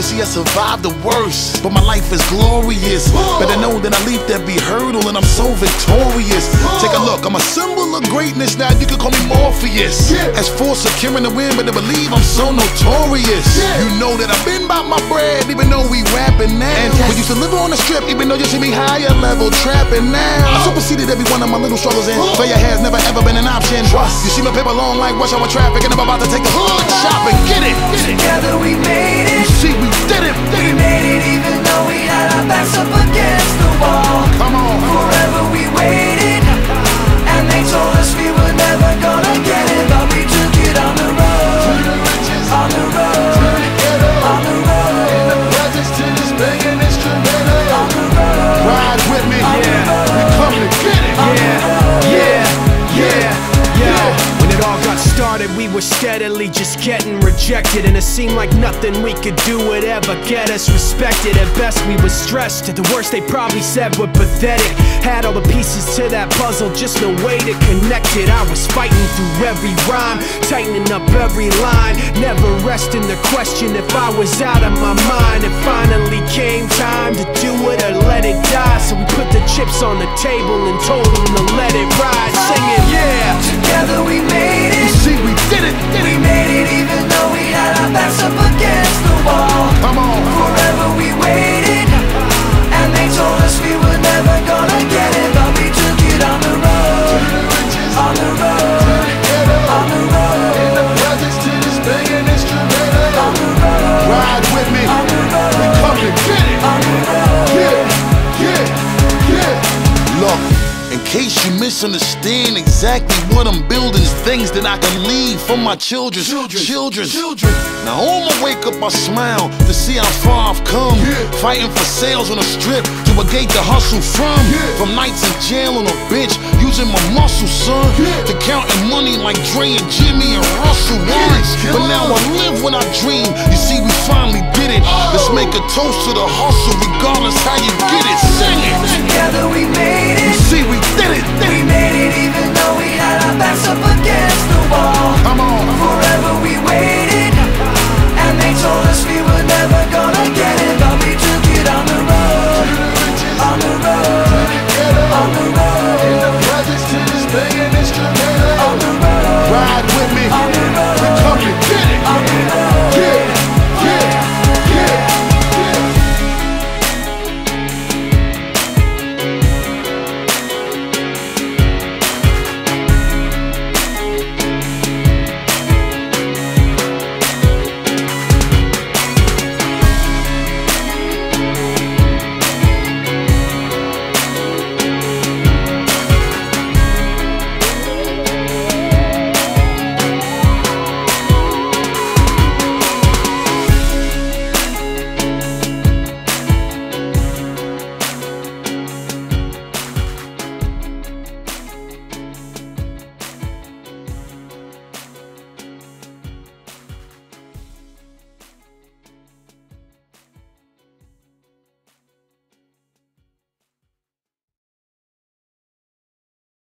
cause see, I survived the worst. But my life is glorious. Better know that I leaped every hurdle and I'm so victorious. Take a look, I'm a symbol of greatness now. You can call me Morpheus. As for securing the win, but to believe I'm so notorious. You know that I've been by my bread, even though we rapping now. We used to live on the strip, even though you see me higher level trapping now. I superseded every one of my little struggles and failure has never ever been an option. Trust. You see my paper long like rush hour traffic, and I'm about to take the hood shopping. Get it, get it. Together we made it. You see, we did it, were steadily just getting rejected, and it seemed like nothing we could do would ever get us respected. At best, we were stressed. At the worst, they probably said we're pathetic. Had all the pieces to that puzzle, just no way to connect it. I was fighting through every rhyme, tightening up every line, never resting the question if I was out of my mind. It finally came time to do it or let it die. So we put the chips on the table and told them to let it ride, case you misunderstand exactly what I'm building, is things that I can leave for my children. Children. Children. Now on my wake up, I smile to see how far I've come. Fighting for sales on the strip to a gate to hustle from. From nights in jail on a bench, using my muscle, son. To counting money like Dre and Jimmy and Russell once. But now I live when I dream. You see, we finally did it. Oh. Let's make a toast to the hustle, regardless how you get it. Sing it. Together we made it. See, we did it. We made it